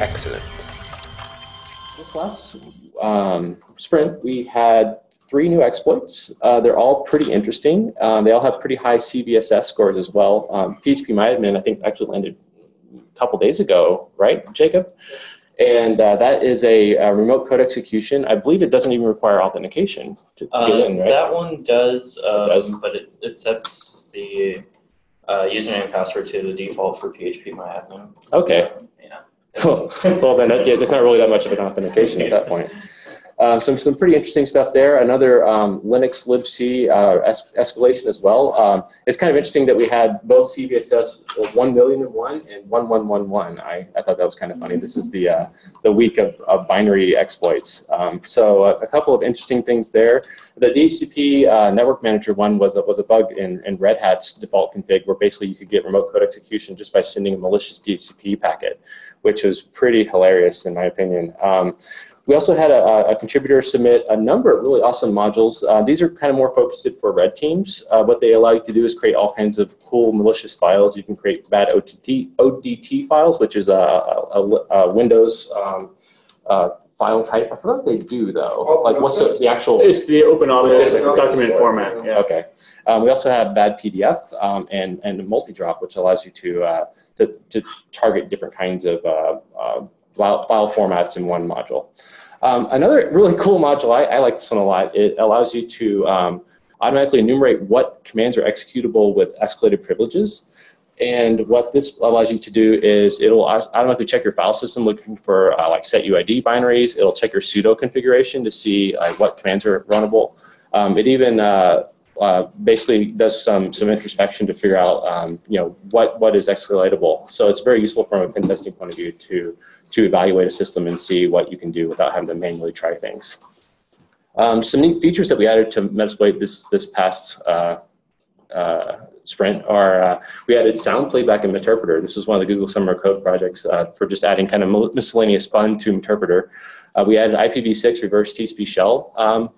Excellent. This last um, sprint, we had three new exploits. Uh, they're all pretty interesting. Um, they all have pretty high CVSS scores as well. Um, PHPMyAdmin, I think, actually landed a couple days ago, right, Jacob? And uh, that is a, a, remote code execution. I believe it doesn't even require authentication to, to uh, get in, right? That one does, um, it does. but it, it sets the uh, username and password to the default for PHPMyAdmin. Okay. Cool. well, then yeah, there's not really that much of an authentication at that point. Uh, some, some pretty interesting stuff there. Another um, Linux libc uh, es escalation as well. Um, it's kind of interesting that we had both CVSS 1 million and one and 1111. I, I thought that was kind of funny. This is the, uh, the week of, of binary exploits. Um, so a, a, couple of interesting things there. The DHCP uh, network manager one was a, was a bug in, in Red Hat's default config where basically you could get remote code execution just by sending a malicious DHCP packet, which was pretty hilarious in my opinion. Um, we also had a, a, contributor submit a number of really awesome modules. Uh, these are kind of more focused for red teams. Uh, what they allow you to do is create all kinds of cool malicious files. You can create bad ODT, ODT files, which is a, a, a Windows um, uh, file type. I forgot what they do though. like what's the, the, actual? It's the Open Office document format. Yeah. Okay. Um, we also have bad PDF um, and and multi-drop, which allows you to, uh, to, to target different kinds of uh, uh, file formats in one module. Um, another really cool module, I, I, like this one a lot, it allows you to um, automatically enumerate what commands are executable with escalated privileges. And what this allows you to do is it'll automatically check your file system looking for uh, like set UID binaries. It'll check your sudo configuration to see what commands are runnable. Um, it even uh, uh, basically does some some introspection to figure out um, you know what what is escalatable. So it's very useful from a pen testing point of view to to evaluate a system and see what you can do without having to manually try things. Um, some neat features that we added to Metasploit this, this past uh, uh, sprint are uh, we added sound playback in Meterpreter. This was one of the Google Summer Code projects uh, for just adding kind of miscellaneous fun to Meterpreter. Uh, we added IPv6 reverse TCP shell um,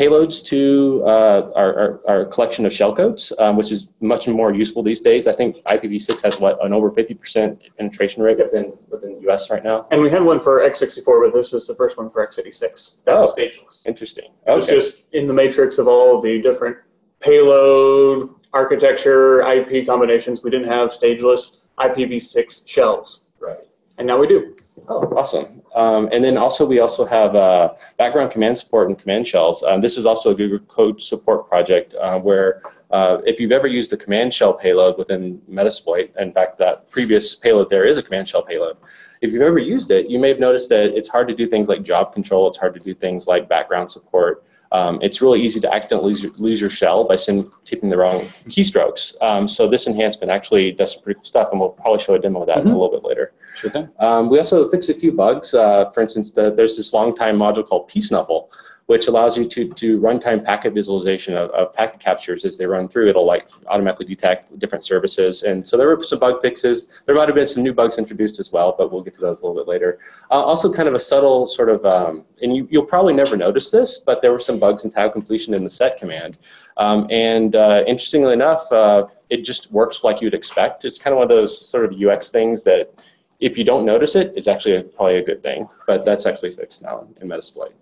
payloads to uh, our, our, our, collection of shellcodes, um, which is much more useful these days. I think IPv6 has what an over 50% penetration rate within within the US right now. And we had one for x64, but this is the first one for x86. That's oh, stageless. Interesting. Okay. was just in the matrix of all the different payload architecture IP combinations. We didn't have stageless IPv6 shells. Right. And now we do. Oh, awesome. Um, and then also we also have uh, background command support and command shells. Um, this is also a Google Code support project uh, where uh, if you've ever used a command shell payload within Metasploit, in fact that previous payload there is a command shell payload. If you've ever used it, you may have noticed that it's hard to do things like job control, it's hard to do things like background support. Um, it's really easy to accidentally lose your, lose your shell by typing the wrong keystrokes. Um, so this enhancement actually does some pretty cool stuff, and we'll probably show a demo of that mm -hmm. a little bit later. Um, we also fixed a few bugs. Uh, for instance, the, there's this long time module called psnuffle, which allows you to do runtime packet visualization of, of, packet captures as they run through. It'll like automatically detect different services. And so there were some bug fixes. There might have been some new bugs introduced as well, but we'll get to those a little bit later. Uh, also kind of a subtle sort of, um, and you, will probably never notice this, but there were some bugs in tile completion in the set command. Um, and uh, interestingly enough, uh, it just works like you'd expect. It's kind of one of those sort of UX things that if you don't notice it, it's actually a, probably a good thing, but that's actually fixed now in Metasploit.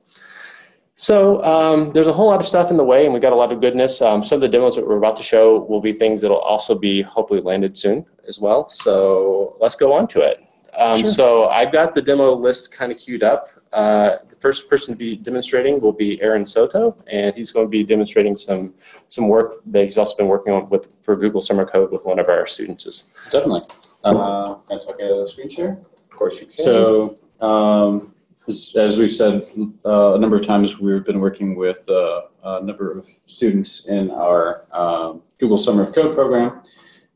So um, there's a whole lot of stuff in the way, and we got a lot of goodness. Um, some of the demos that we're about to show will be things that'll also be hopefully landed soon as well. So let's go on to it. Um, sure. So I've got the demo list kind of queued up. Uh, the first person to be demonstrating will be Aaron Soto, and he's going to be demonstrating some some work that he's also been working on with for Google Summer Code with one of our students. Definitely. Uh, can I talk a screen share? Of course you can. So um, as, as we've said uh, a number of times, we've been working with uh, a number of students in our um, Google Summer of Code program.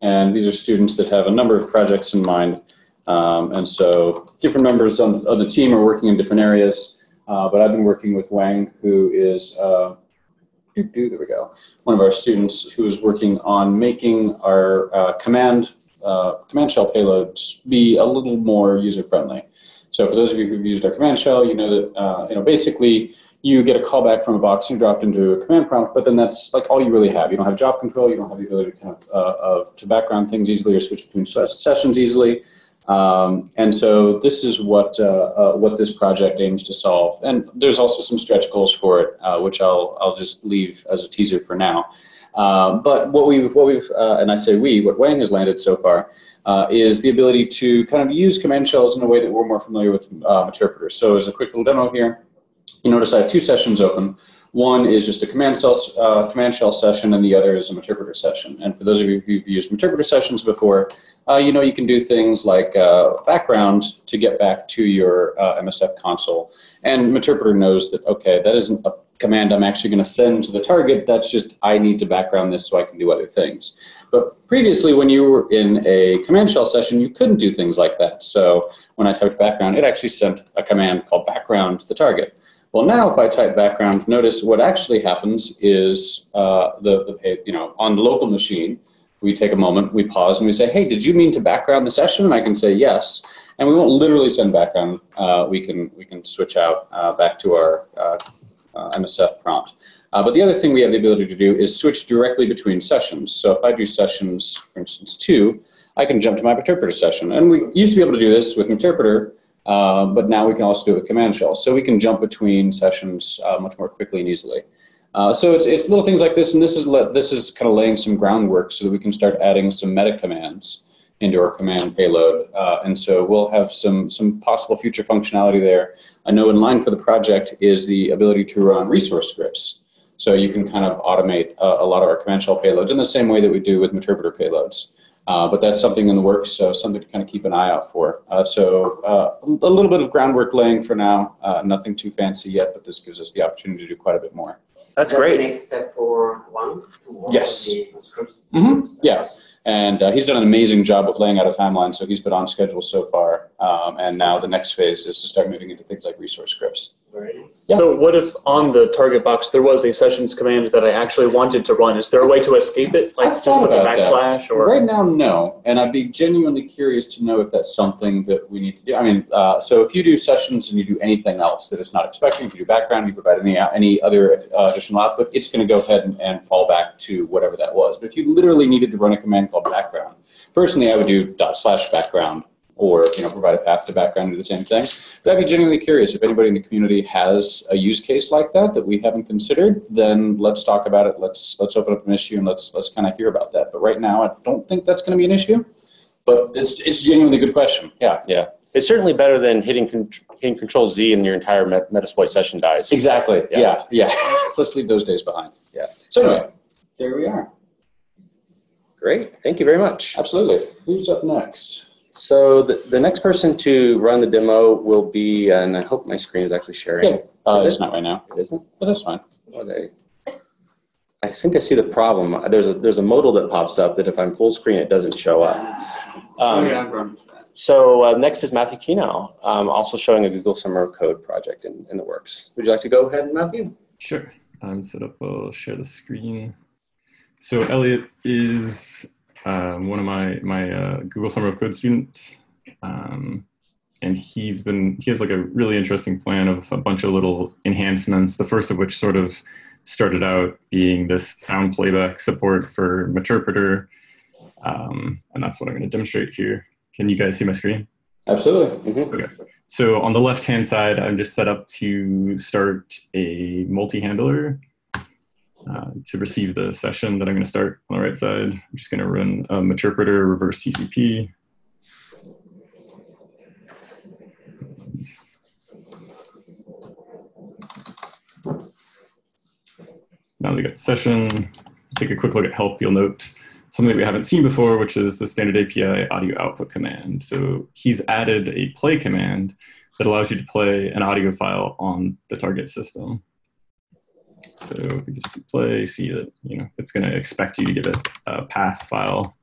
And these are students that have a number of projects in mind. Um, and so different members on, on, the team are working in different areas. Uh, but I've been working with Wang, who is, uh, there we go, one of our students who is working on making our uh, command, uh, command shell payloads be a little more user-friendly. So for those of you who've used our command shell, you know that uh, you know basically you get a callback from a box and you dropped into a command prompt, but then that's like all you really have. You don't have job control. You don't have the ability to kind of, uh, of to background things easily or switch between sessions easily. Um, and so this is what uh, uh, what this project aims to solve. And there's also some stretch goals for it, uh, which I'll I'll just leave as a teaser for now. Uh, but what we've what we've uh, and I say we what Wang has landed so far uh, is the ability to kind of use command shells in a way that we're more familiar with interpreters. So as a quick little demo here, you notice I have two sessions open. One is just a command shell, uh, command shell session, and the other is a interpreter session. And for those of you who've used interpreter sessions before, uh, you know you can do things like uh, background to get back to your uh, MSF console. And interpreter knows that, okay, that isn't a command I'm actually going to send to the target. That's just I need to background this so I can do other things. But previously, when you were in a command shell session, you couldn't do things like that. So when I typed background, it actually sent a command called background to the target. Well, now if I type background, notice what actually happens is uh, the, the, you know, on the local machine, we take a moment, we pause, and we say, hey, did you mean to background the session? And I can say yes. And we won't literally send background. Uh, we, can, we can switch out uh, back to our uh, MSF prompt. Uh, but the other thing we have the ability to do is switch directly between sessions. So if I do sessions, for instance, two, I can jump to my interpreter session. And we used to be able to do this with interpreter, uh, but now we can also do it with command shell. So we can jump between sessions uh, much more quickly and easily. Uh, so it's, it's little things like this, and this is, this is kind of laying some groundwork so that we can start adding some meta commands into our command payload. Uh, and so we'll have some, some possible future functionality there. I know in line for the project is the ability to run resource scripts. So you can kind of automate uh, a lot of our command shell payloads in the same way that we do with interpreter payloads. Uh, but that's something in the works, so something to kind of keep an eye out for. Uh, so uh, a little bit of groundwork laying for now, uh, nothing too fancy yet, but this gives us the opportunity to do quite a bit more. That's that great. The next step for one to work Yes. on the scripts. Mhm, yeah. And uh, he's done an amazing job of laying out a timeline, so he's been on schedule so far. Um, and now the next phase is to start moving into things like resource scripts. Yeah. So what if on the target box there was a sessions command that I actually wanted to run? Is there a way to escape it, like I've just with a about that. backslash or? Right now, no. And I'd be genuinely curious to know if that's something that we need to do. I mean, uh, so if you do sessions and you do anything else that it's not expecting, if you do background, you provide any, any other uh, additional output, it's going to go ahead and, and fall back to whatever that was. But if you literally needed to run a command called background, personally, I would do dot slash background or you know provide a path to background do the same thing. But I'd be genuinely curious if anybody in the community has a use case like that that we haven't considered. Then let's talk about it. Let's let's open up an issue and let's let's kind of hear about that. But right now, I don't think that's going to be an issue. But it's it's genuinely a good question. Yeah, yeah, It's certainly better than hitting, con- hitting Control Z and your entire met- Metasploit session dies. exactly. Yeah. Yeah, yeah. let's leave those days behind. Yeah. So anyway, there we are. Great. Thank you very much. Absolutely. Who's up next? So the, the next person to run the demo will be, and I hope my screen is actually sharing. Yeah. Uh, it's not right now, It isn't? but that's fine. What a- I think I see the problem. There's a, there's a modal that pops up that if I'm full screen, it doesn't show up. Um, I'm So uh, next is Matthew Keno, um, also showing a Google Summer of Code project in, in the works. Would you like to go ahead, Matthew? Sure. I'm set up. I'll share the screen. So Elliot is um, one of my my uh, Google Summer of Code students, um, and he's been he has like a really interesting plan of a bunch of little enhancements. The first of which sort of started out being this sound playback support for Meterpreter, um, and that's what I'm going to demonstrate here. Can you guys see my screen? Absolutely. Mhm. So on the left-hand side, I'm just set up to start a multi-handler uh, to receive the session that I'm going to start on the right side. I'm just going to run um, interpreter reverse TCP. Now we got session. Take a quick look at help. You'll note something that we haven't seen before, which is the standard API audio output command. So he's added a play command that allows you to play an audio file on the target system. So if we just do play, see that you know it's going to expect you to give it a path file,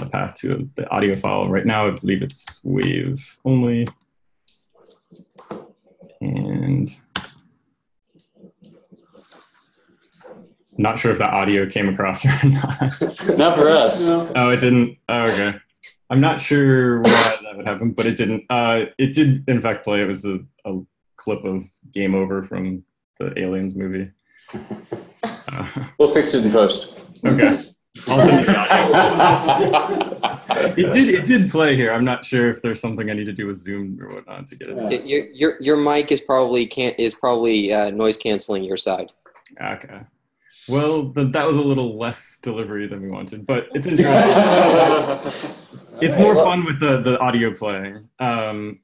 a path to the audio file. Right now, I believe it's wave only, and not sure if that audio came across or not. Not for us. Oh, it didn't. Oh, okay. I'm not sure why that would happen, but it didn't. Uh, it did, in fact, play. It was a, a clip of Game Over from the Aliens movie. Uh, We'll fix it in post. okay. I'll send you the audio. It did. It did play here. I'm not sure if there's something I need to do with Zoom or whatnot to get it. Y- Your your your mic is probably can't is probably uh, noise canceling your side. Okay. Well, th- that was a little less delivery than we wanted, but it's interesting. it's more fun with the the audio playing. Um,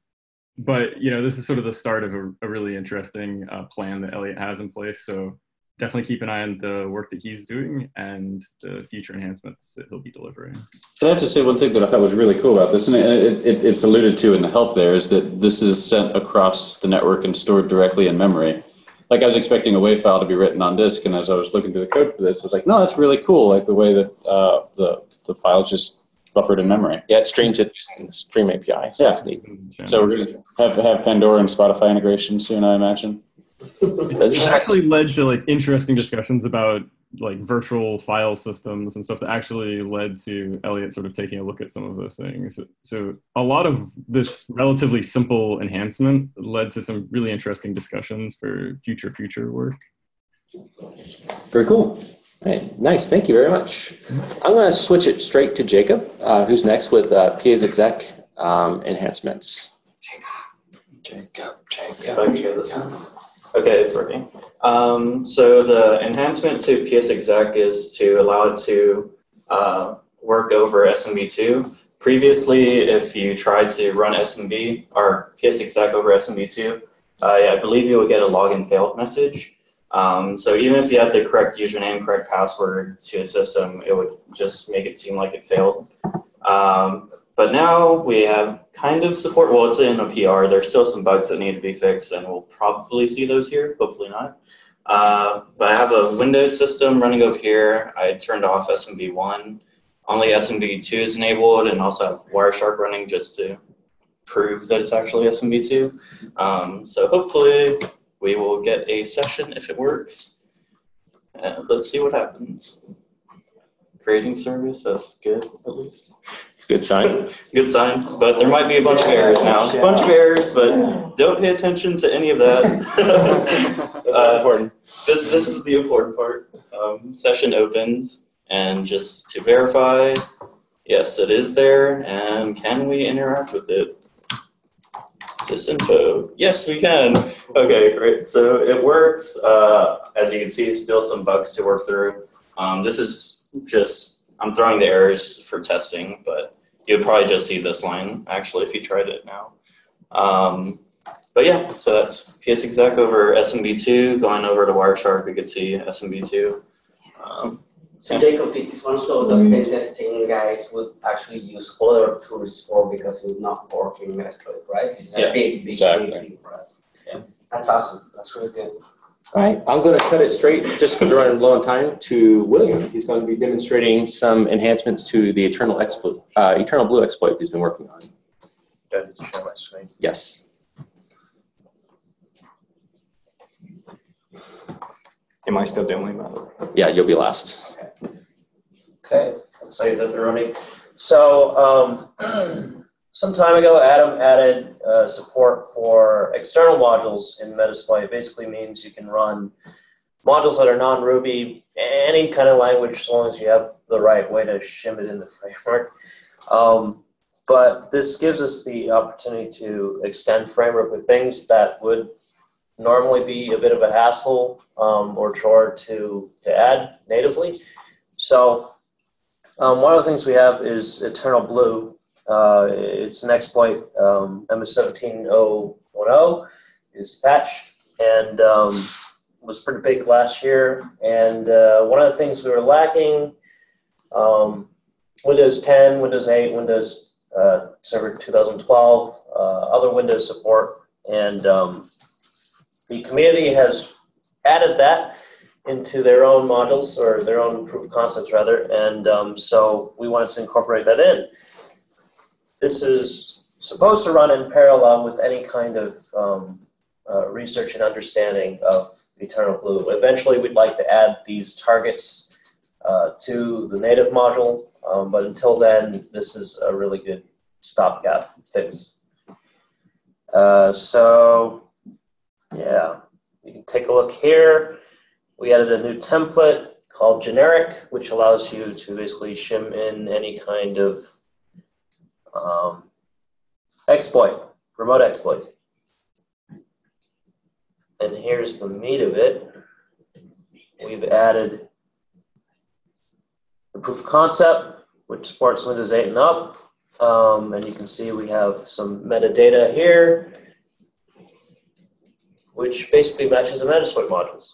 but you know, this is sort of the start of a, a really interesting uh, plan that Elliot has in place. So definitely keep an eye on the work that he's doing and the future enhancements that he'll be delivering. So I have to say one thing that I thought was really cool about this, and it, it, it's alluded to in the help there, is that this is sent across the network and stored directly in memory. Like I was expecting a WAV file to be written on disk, and as I was looking through the code for this, I was like, no, that's really cool. Like the way that uh, the the file just buffered in memory. Yeah, it streams it using the Stream API. So Yeah. that's neat. So we're gonna have have Pandora and Spotify integration soon, I imagine. It's actually led to like interesting discussions about like virtual file systems and stuff that actually led to Elliot sort of taking a look at some of those things. So a lot of this relatively simple enhancement led to some really interesting discussions for future future work. Very cool. All right, nice. Thank you very much. I'm going to switch it straight to Jacob, uh, who's next with uh, PA's exec um, enhancements. Jacob, Jacob. If Okay, it's working. Um, so the enhancement to PS exec is to allow it to uh, work over SMB2. Previously, if you tried to run SMB or PS exec over SMB2, uh, I believe you would get a login failed message. Um, so even if you had the correct username, correct password to a system, it would just make it seem like it failed. Um, but now we have kind of support. Well, it's in a PR. There's still some bugs that need to be fixed, and we'll probably see those here. Hopefully not. Uh, but I have a Windows system running over here. I turned off SMB1. Only SMB2 is enabled, and also have Wireshark running just to prove that it's actually SMB2. Um, so hopefully we will get a session if it works. And let's see what happens. Grading service, that's good at least. Good sign. Good sign, but there might be a bunch of errors now. A bunch of errors, but don't pay attention to any of that. Uh, important. this this is the important part. Um, session opens, and just to verify, yes, it is there. And can we interact with it? Sysinfo. Yes, we can. Okay, great. So it works. Uh, as you can see, still some bugs to work through. Um, this is just I'm throwing the errors for testing, but you would probably just see this line actually if you tried it now. Um, but yeah, so that's PS exec over SMB2. Going over to Wireshark, we could see SMB2. Um, So Jacob, this is one of those that pen testing guys would actually use other tools for because it's not working Metasploit, right? This is Yeah, a big, big, exactly. big thing for us. Yeah. That's awesome. That's really good. All right, I'm going to cut it straight, just because we're running low on time, to William. He's going to be demonstrating some enhancements to the Eternal exploit, uh, Eternal Blue exploit he's been working on. Do I need to share my screen? Yes. Am I still dealing with that? Yeah, you'll be last. Okay, so he's up and running. So, um, some time ago, Adam added uh, support for external modules in Metasploit. It basically means you can run modules that are non-Ruby, any kind of language, as long as you have the right way to shim it in the framework. Um, but this gives us the opportunity to extend framework with things that would normally be a bit of a hassle um, or chore to, to add natively. So um, one of the things we have is Eternal Blue. Uh, it's an exploit, um, MS17010 is patch, and um, was pretty big last year. And uh, one of the things we were lacking, um, Windows 10, Windows 8, Windows uh, Server 2012, uh, other Windows support, and um, the community has added that into their own modules or their own proof of concepts rather, and um, so we wanted to incorporate that in. This is supposed to run in parallel with any kind of um, uh, research and understanding of Eternal Blue. Eventually, we'd like to add these targets uh, to the native module, um, but until then, this is a really good stopgap fix. Uh, so, yeah, you can take a look here. We added a new template called generic, which allows you to basically shim in any kind of um, exploit, remote exploit. And here's the meat of it. We've added the proof of concept, which supports Windows 8 and up. Um, and you can see we have some metadata here, which basically matches the Metasploit modules.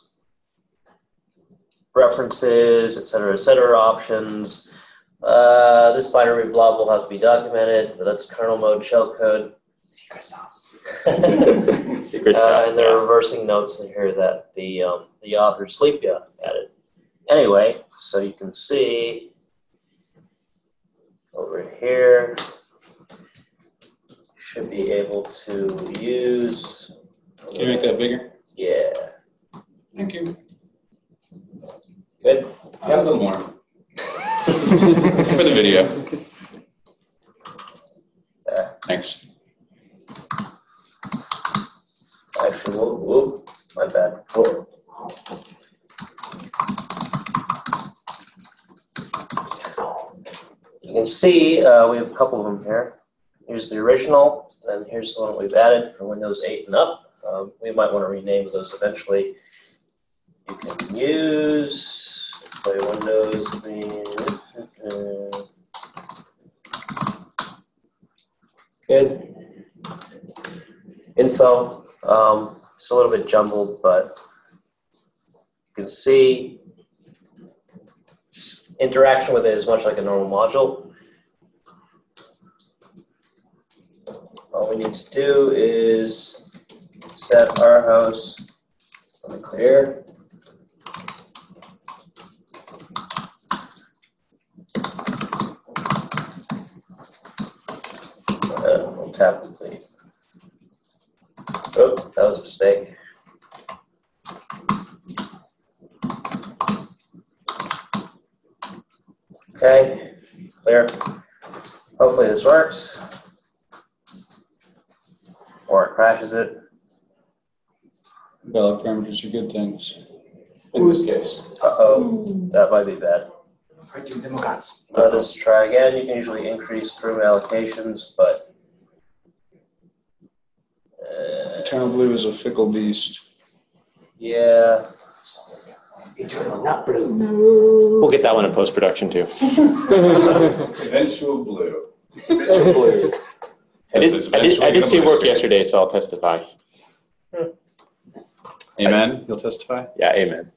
References, et cetera, et cetera, options. Uh, this binary blob will have to be documented, but that's kernel mode shellcode. Secret sauce. Secret Uh, and there are yeah. reversing notes in here that the um, the author Sleepia added. Anyway, so you can see over here, should be able to use. Can you make that bigger? Yeah, Thank you. good. Yeah, a little more. For the video. Thanks. Actually, whoop, whoop, my bad. Whoop. You can see uh, we have a couple of them here. Here's the original, and here's the one we've added for Windows 8 and up. Um, we might want to rename those eventually. You can use play Windows. Uh, Good. Info. Um, it's a little bit jumbled, but you can see interaction with it is much like a normal module. All we need to do is set our house on the clear. We'll tap complete. Oh, that was a mistake. Okay, clear. Hopefully this works. Or it crashes it. Ballot parameters are good things. In this case. Uh-oh, that might be bad. Let us try again. You can usually increase room allocations, but. Eternal Blue is a fickle beast. yeah, Eternal, not blue. We'll get that one in post production too. Eventual Blue. I did, I did, I did see work yesterday, so I'll testify. Amen. You'll testify? Yeah, amen.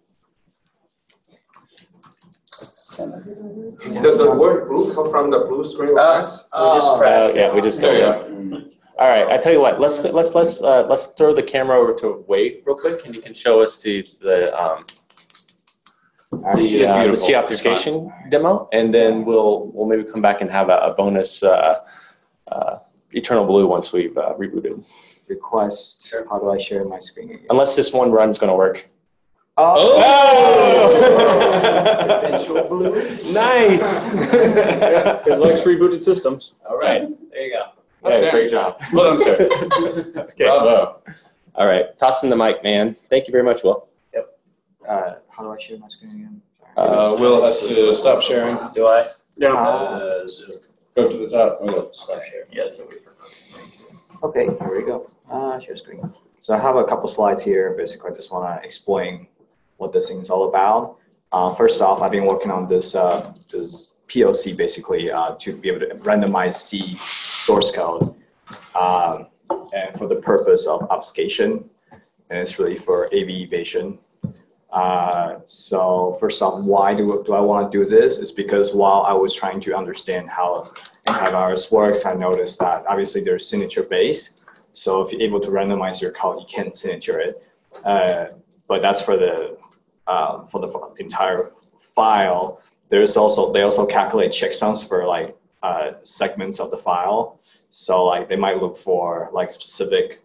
Does the word blue come from the blue screen Uh, glass? we just Uh, crashed. yeah, we just, yeah. All right, I tell you what, let's, let's, let's, uh, let's throw the camera over to Wade real quick and you can show us the, the, um, the, uh, the C obfuscation demo and then we'll, we'll maybe come back and have a, a bonus, uh, uh, Eternal Blue once we've uh, rebooted. Request, how do I share my screen again? Unless this one run's gonna work. Oh! Eventual blue. Nice. It likes rebooted systems. All right, There you go. Yeah, great job. Well done, sir. Okay. Bravo. All right, tossing the mic, man. Thank you very much, Will. Uh, how do I share my screen again? Uh, Uh, Will has to stop sharing. Do I? Yeah. Uh, Go to the top. Oh, Stop sharing. Yeah, it's over. Okay, here we go. Uh, share screen. So I have a couple slides here. Basically, I just want to explain what this thing is all about. Uh, first off, I've been working on this uh, this POC basically uh, to be able to randomize C source code, um, and for the purpose of obfuscation, and it's really for AV evasion. Uh, so first off, why do, do I want to do this? It's because while I was trying to understand how antivirus works, I noticed that obviously there's signature based. So if you're able to randomize your code, you can signature it. Uh, but that's for the uh, for the entire file. There's also they also calculate checksums for like uh, segments of the file. So like they might look for like specific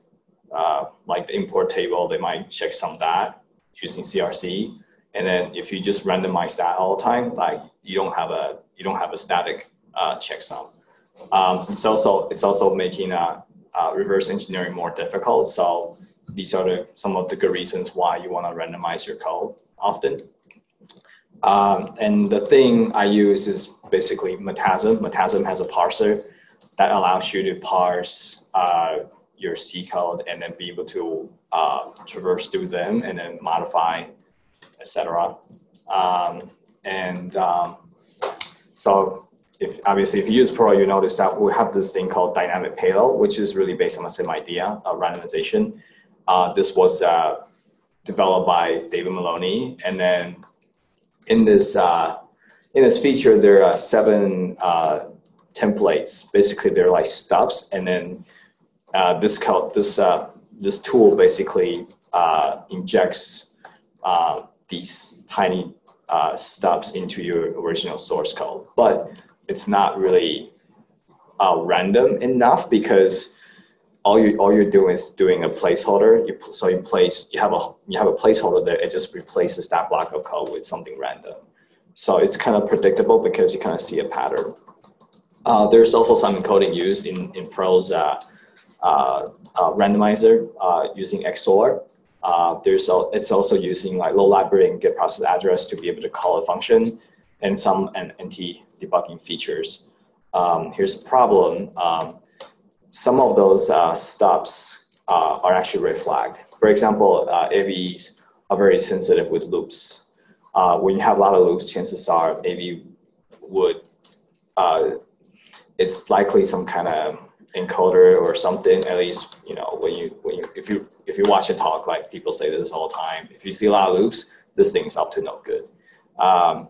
uh, like the import table. They might checksum that using CRC. And then if you just randomize that all the time, like you don't have a you don't have a static uh, checksum. Um, it's also it's also making uh, uh, reverse engineering more difficult. So these are the, some of the good reasons why you want to randomize your code often. Um, and the thing I use is basically Metasm. Metasm has a parser that allows you to parse uh, your C code and then be able to uh, traverse through them and then modify, etc. Um, and um, so if obviously if you use Perl, you notice that we have this thing called dynamic payload, which is really based on the same idea of randomization. Uh, this was uh, developed by David Maloney, and then in this uh, in this feature, there are seven uh, templates. Basically, they're like stubs, and then uh, this code, this uh, this tool basically uh, injects uh, these tiny uh, stubs into your original source code, but it's not really uh, random enough because all you all you're doing is doing a placeholder. You so you place you have a you have a placeholder there. It just replaces that block of code with something random. So it's kind of predictable because you kind of see a pattern. Uh, there's also some encoding used in in Perl's uh, uh, uh randomizer uh, using XOR. Uh, there's it's also using like low library and get process address to be able to call a function and some anti debugging features. Um, here's a problem. Um, some of those stops are actually red flagged. For example, AVs are very sensitive with loops. When you have a lot of loops, chances are AV would, it's likely some kind of encoder or something. At least you know when you when you if you if you watch a talk, like people say this all the time. If you see a lot of loops, this thing's up to no good. Um,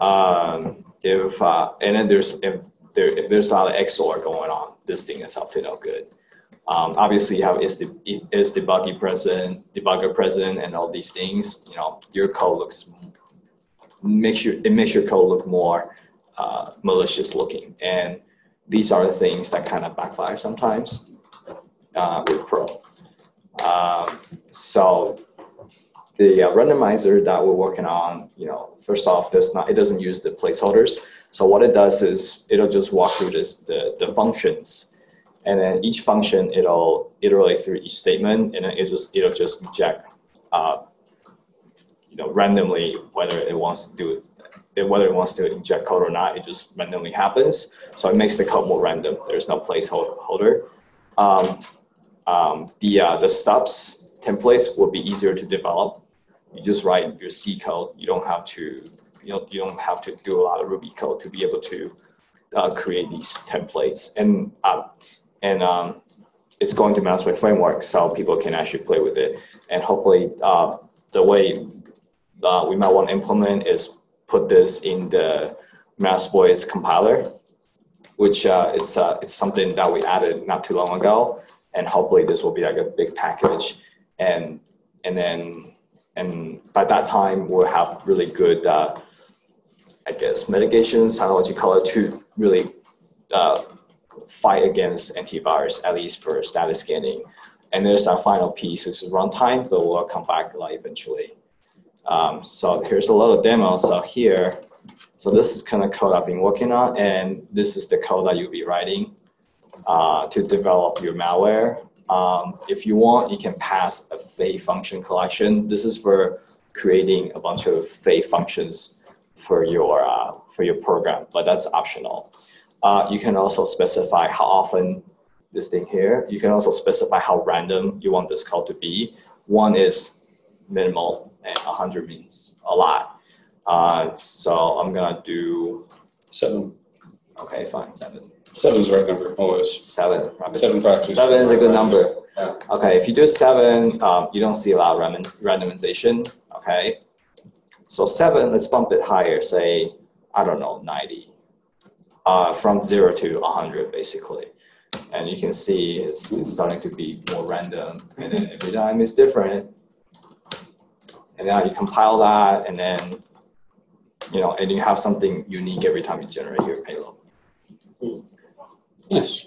um, if uh, and then there's if there if there's a lot of XOR going on, this thing is up to no good. Um, obviously, you have is the is debugger present, debugger present, and all these things. You know, your code looks makes your it makes your code look more uh, malicious looking, and these are the things that kind of backfire sometimes uh, with Perl. Um, so the uh, randomizer that we're working on, you know, first off, does not it doesn't use the placeholders. So what it does is it'll just walk through this the, the functions, and then each function it'll iterate through each statement, and then it just it'll just inject, uh, you know, randomly whether it wants to do it, whether it wants to inject code or not. It just randomly happens. So it makes the code more random. There's no placeholder. Um, um, the uh, the stubs templates will be easier to develop you just write your C code. You don't have to you you don't have to do a lot of Ruby code to be able to uh, create these templates and uh, and um, it's going to Metasploit framework so people can actually play with it and hopefully uh, the way uh, we might want to implement is put this in the Metasploit's compiler which uh, it's uh, it's something that we added not too long ago and hopefully this will be like a big package and and then and by that time we'll have really good, uh, I guess, mitigations, I don't know what you call it, to really uh, fight against antivirus, at least for status scanning. And there's our final piece, which is runtime, but we'll come back to that eventually. Um, so here's a lot of demos. So here, so this is kind of code I've been working on, and this is the code that you'll be writing uh, to develop your malware. Um, if you want, you can pass a fake function collection. This is for creating a bunch of fake functions for your uh, for your program, but that's optional. Uh, you can also specify how often this thing here. You can also specify how random you want this code to be. One is minimal, and 100 means a lot. Uh, so I'm gonna do seven. Okay, fine, seven. Seven's the right number, always. Seven. Probably. Seven practice. Seven is a good number. Yeah. Okay, if you do seven, um, you don't see a lot of random, randomization. Okay, so seven, let's bump it higher. Say, I don't know, ninety, uh, from zero to hundred, basically. And you can see it's, it's starting to be more random, and then every time it's different. And now you compile that, and then you know, and you have something unique every time you generate your payload. Yes.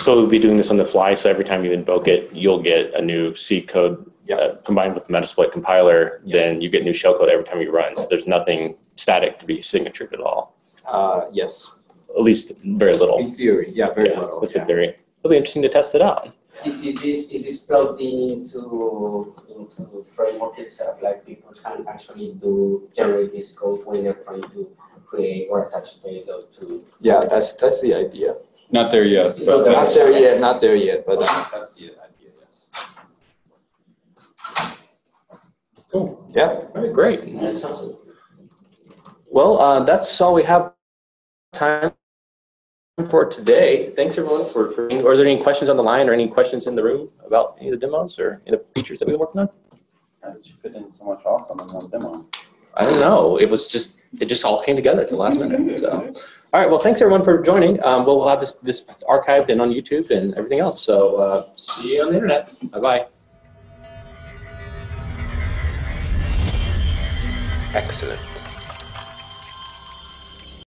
So we'll be doing this on the fly. So every time you invoke it, you'll get a new C code Yep. uh, combined with the Metasploit compiler. Yep. Then you get new shellcode every time you run. So there's nothing static to be signatured at all. Uh, yes, At least very little. in theory, yeah, very yeah, little. that's yeah. in theory. It'll be interesting to test it out. Is, is this is this plugged in into into framework itself? Like people can actually do generate this code when they're trying to create or attach payload to. Yeah, that's that's the idea. Not there yet, It's but not Not there yet, not there yet, but uh, that's the idea, yes. Cool. yeah. All right, great. That sounds. Well, uh, that's all we have time for today. Thanks everyone for, for, or are there any questions on the line or any questions in the room about any of the demos or any of the features that we've been working on? How did you fit in so much awesome in one demo? I don't know. It was just, it just all came together at the last minute. So, all right. Well, thanks everyone for joining. Um, we'll have this, this archived and on YouTube and everything else. So, uh, see you on the internet. Bye bye. Excellent.